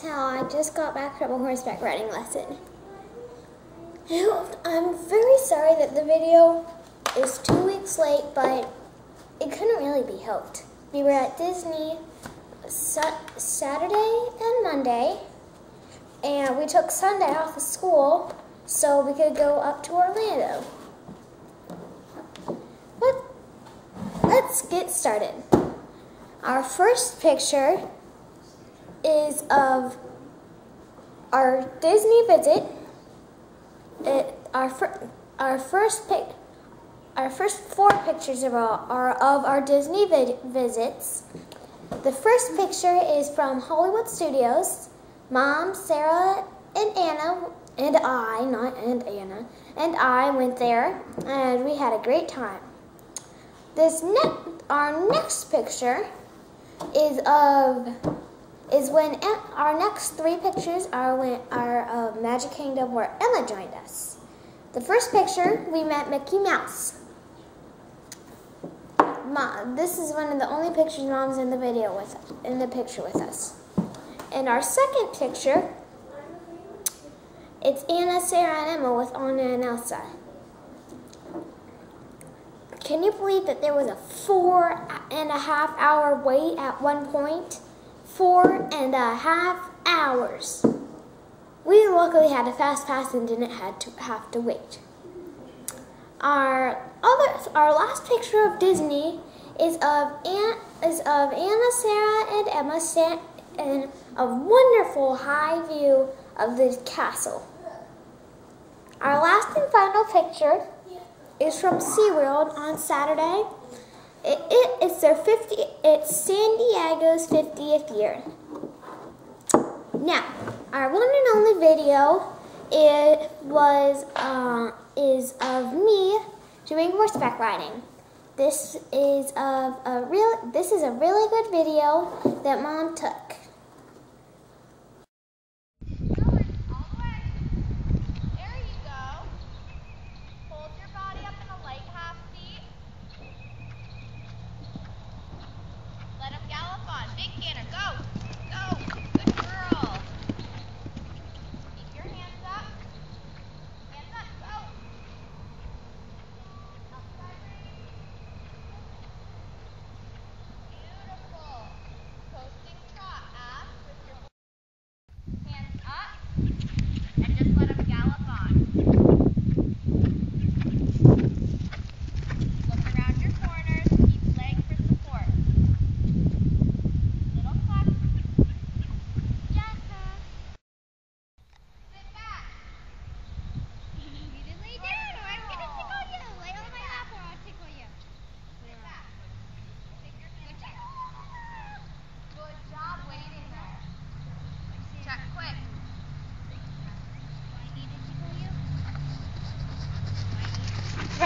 now. I just got back from a horseback riding lesson. I'm very sorry that the video is two weeks late, but it couldn't really be helped. We were at Disney Saturday and Monday, and we took Sunday off of school so we could go up to Orlando. But let's get started. Our first picture is of our Disney visit. It, our, fir our first pic our first four pictures are, are of our Disney vid visits. The first picture is from Hollywood Studios. Mom, Sarah, and Anna, and I, not and Anna, and I went there, and we had a great time. This ne our next picture is of is when our next three pictures are when our uh, Magic Kingdom where Emma joined us. The first picture we met Mickey Mouse. Mom, this is one of the only pictures Mom's in the video with in the picture with us. In our second picture, it's Anna, Sarah, and Emma with Anna and Elsa. Can you believe that there was a four and a half hour wait at one point? Four and a half hours. We luckily had a fast pass and didn't have to have to wait. Our other, our last picture of Disney is of Aunt, is of Anna, Sarah, and Emma stand in a wonderful high view of the castle. Our last and final picture is from SeaWorld on Saturday. It, it, it's their 50, it's San Diego's 50th year. Now, our one and only video it was uh, is of me doing horseback riding. This is of a real this is a really good video that mom took.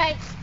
Right.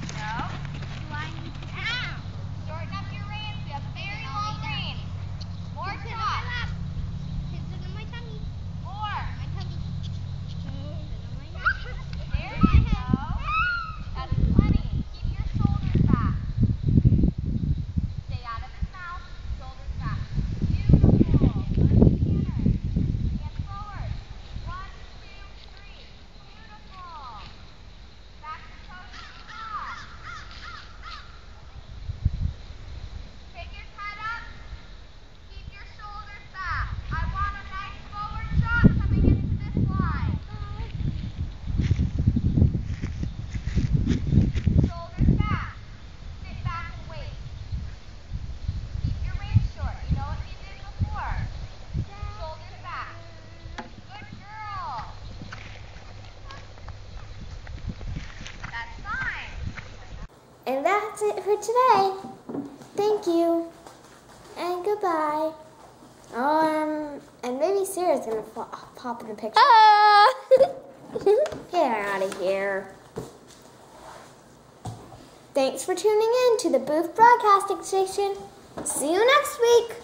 And that's it for today. Thank you. And goodbye. Um, and maybe Sarah's gonna pop in the picture. Ah! Get out of here. Thanks for tuning in to the Booth Broadcasting Station. See you next week.